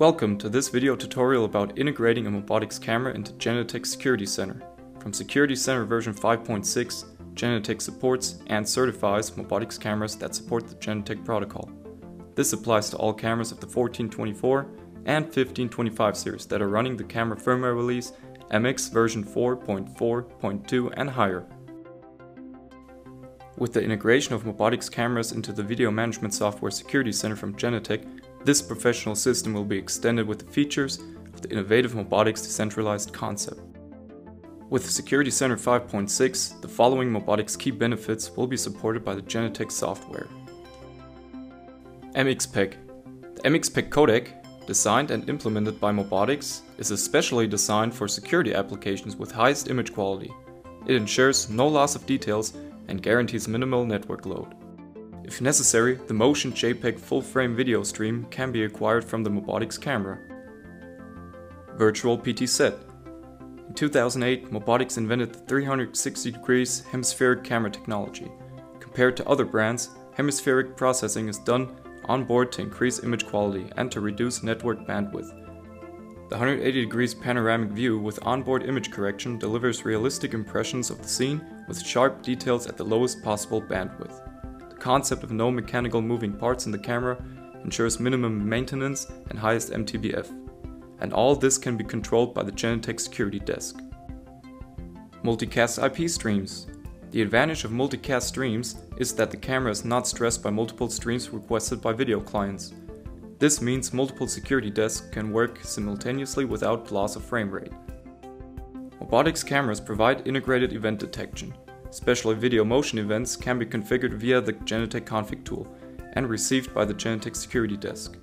Welcome to this video tutorial about integrating a Mobotix camera into Genetec Security Center. From Security Center version 5.6, Genetec supports and certifies Mobotix cameras that support the Genetec protocol. This applies to all cameras of the 1424 and 1525 series that are running the camera firmware release MX version 4.4.2 and higher. With the integration of Mobotix cameras into the video management software Security Center from Genetec, this professional system will be extended with the features of the innovative Mobotix decentralized concept. With Security Center 5.6, the following Mobotix key benefits will be supported by the Genetec software. MXPEG The MXPEG codec, designed and implemented by Mobotix, is especially designed for security applications with highest image quality. It ensures no loss of details and guarantees minimal network load. If necessary, the Motion JPEG full-frame video stream can be acquired from the Mobotix camera. Virtual PTZ In 2008, Mobotix invented the 360 degrees hemispheric camera technology. Compared to other brands, hemispheric processing is done on board to increase image quality and to reduce network bandwidth. The 180 degrees panoramic view with onboard image correction delivers realistic impressions of the scene with sharp details at the lowest possible bandwidth concept of no mechanical moving parts in the camera ensures minimum maintenance and highest MTBF. And all this can be controlled by the Genetec security desk. Multicast IP streams. The advantage of multicast streams is that the camera is not stressed by multiple streams requested by video clients. This means multiple security desks can work simultaneously without loss of frame rate. Mobotix cameras provide integrated event detection, Especially video motion events can be configured via the Genetec config tool and received by the Genetec security desk.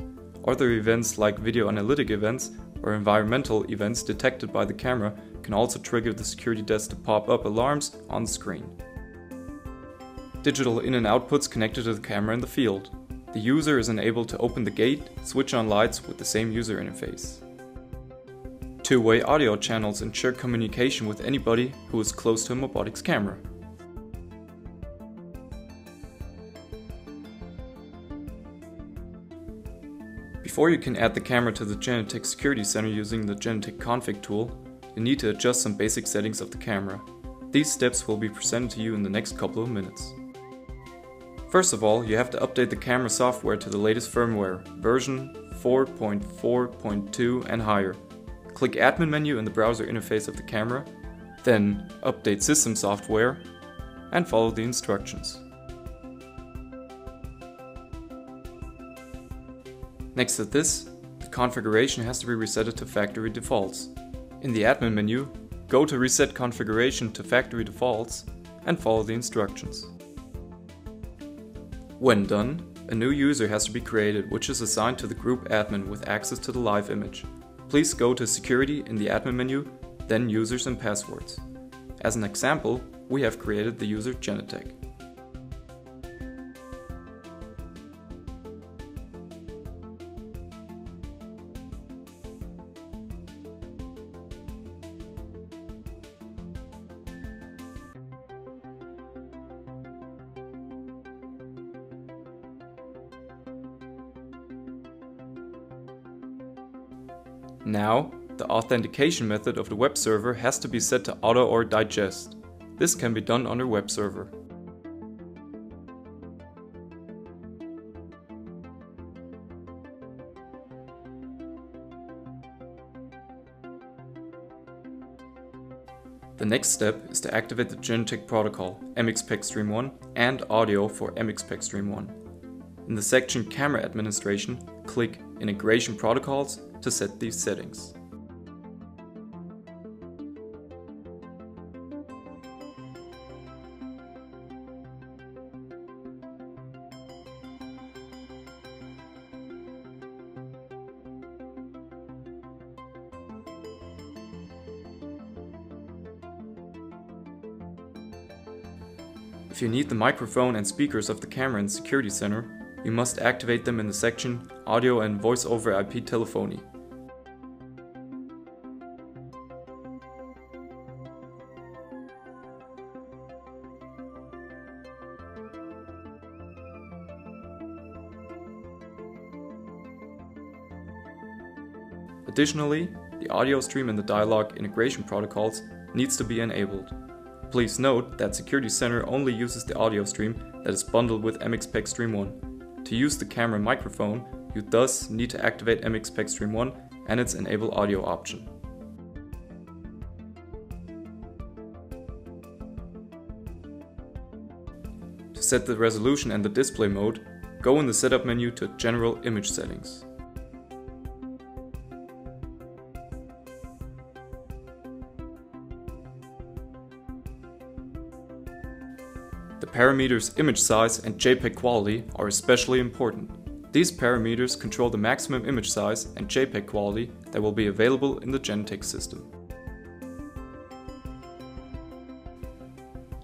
Other events like video analytic events or environmental events detected by the camera can also trigger the security desk to pop up alarms on the screen. Digital in and outputs connected to the camera in the field. The user is enabled to open the gate, switch on lights with the same user interface. Two-way audio channels ensure communication with anybody who is close to a Mobotix camera. Before you can add the camera to the Genetec Security Center using the Genetec config tool, you need to adjust some basic settings of the camera. These steps will be presented to you in the next couple of minutes. First of all, you have to update the camera software to the latest firmware, version 4.4.2 and higher. Click Admin menu in the browser interface of the camera, then Update System Software, and follow the instructions. Next to this, the configuration has to be reset to factory defaults. In the admin menu, go to Reset Configuration to Factory Defaults and follow the instructions. When done, a new user has to be created which is assigned to the group admin with access to the live image. Please go to Security in the admin menu, then Users and Passwords. As an example, we have created the user Genetec. Now, the authentication method of the web server has to be set to auto or digest. This can be done on your web server. The next step is to activate the Genetec protocol MXPEG Stream 1 and audio for MXPEG Stream 1. In the section Camera Administration, click Integration Protocols to set these settings. If you need the microphone and speakers of the camera in Security Center, you must activate them in the section Audio and Voice over IP Telephony. Additionally, the audio stream in the dialog integration protocols needs to be enabled. Please note that Security Center only uses the audio stream that is bundled with MXPEG Stream 1. To use the camera microphone, you thus need to activate MXPEG Stream 1 and its Enable Audio option. To set the resolution and the display mode, go in the setup menu to General Image Settings. The parameters image size and JPEG quality are especially important. These parameters control the maximum image size and JPEG quality that will be available in the Genetec system.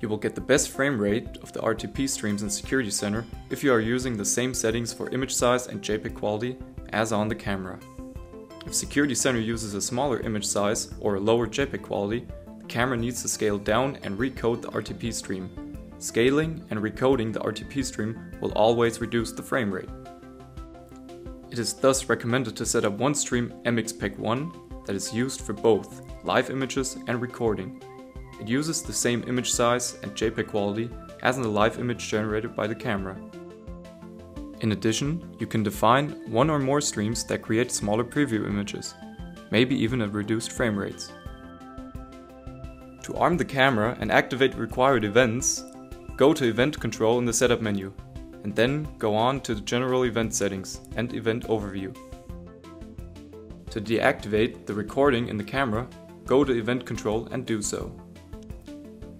You will get the best frame rate of the RTP streams in Security Center if you are using the same settings for image size and JPEG quality as on the camera. If Security Center uses a smaller image size or a lower JPEG quality, the camera needs to scale down and recode the RTP stream Scaling and recoding the RTP stream will always reduce the frame rate. It is thus recommended to set up one stream MXPEG1 that is used for both live images and recording. It uses the same image size and JPEG quality as in the live image generated by the camera. In addition, you can define one or more streams that create smaller preview images, maybe even at reduced frame rates. To arm the camera and activate required events, Go to Event Control in the Setup menu, and then go on to the General Event Settings and Event Overview. To deactivate the recording in the camera, go to Event Control and do so.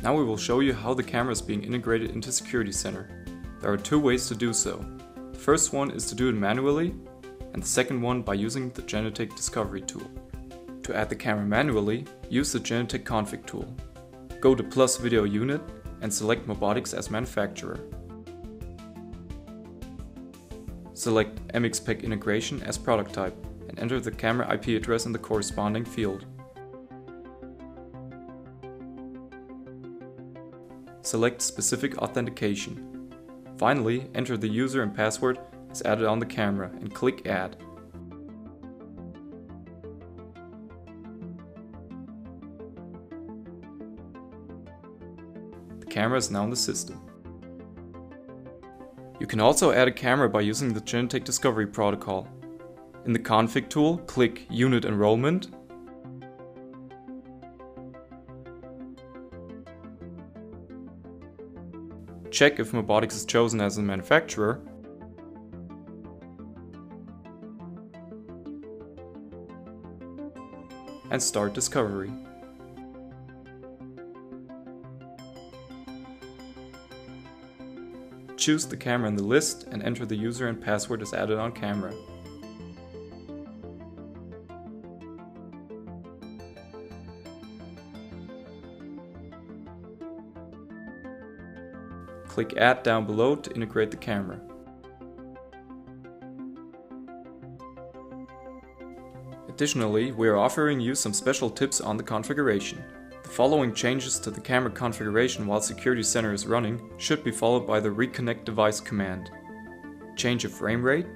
Now we will show you how the camera is being integrated into Security Center. There are two ways to do so. The first one is to do it manually, and the second one by using the Genetec Discovery tool. To add the camera manually, use the Genetec config tool. Go to Plus Video Unit and select Mobotix as manufacturer. Select MXPEG integration as product type and enter the camera IP address in the corresponding field. Select specific authentication. Finally, enter the user and password as added on the camera and click Add. Camera is now in the system. You can also add a camera by using the Genetec Discovery protocol. In the config tool, click Unit Enrollment check if Mobotix is chosen as the manufacturer, and start discovery. Choose the camera in the list and enter the user and password as added on camera. Click Add down below to integrate the camera. Additionally, we are offering you some special tips on the configuration. Following changes to the camera configuration while Security Center is running should be followed by the reconnect device command. Change of frame rate,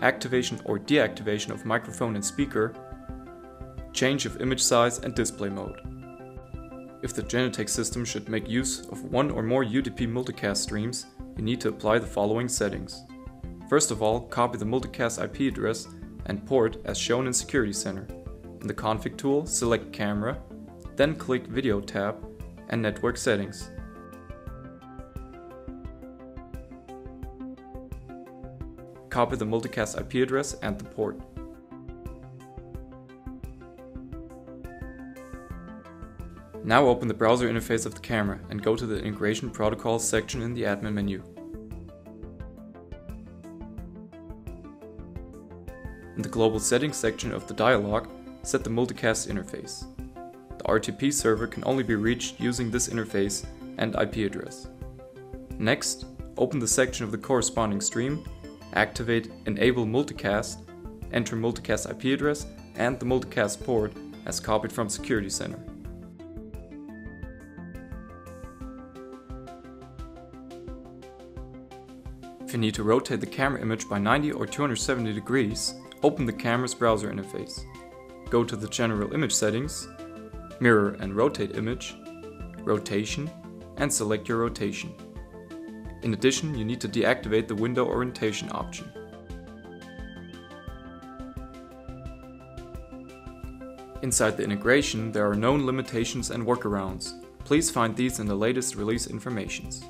activation or deactivation of microphone and speaker, change of image size and display mode. If the Genetec system should make use of one or more UDP multicast streams, you need to apply the following settings. First of all, copy the multicast IP address and port as shown in Security Center. In the config tool, select Camera then click Video tab and Network Settings. Copy the multicast IP address and the port. Now open the browser interface of the camera and go to the Integration Protocols section in the admin menu. In the Global Settings section of the dialog, set the multicast interface. RTP server can only be reached using this interface and IP address. Next, open the section of the corresponding stream, activate Enable Multicast, enter multicast IP address and the multicast port as copied from Security Center. If you need to rotate the camera image by 90 or 270 degrees, open the camera's browser interface. go to the general image settings, mirror and rotate image, rotation, and select your rotation. In addition, you need to deactivate the window orientation option. Inside the integration, there are known limitations and workarounds. Please find these in the latest release informations.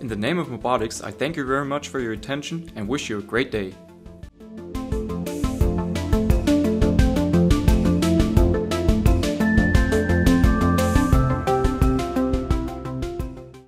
In the name of Mobotix, I thank you very much for your attention and wish you a great day.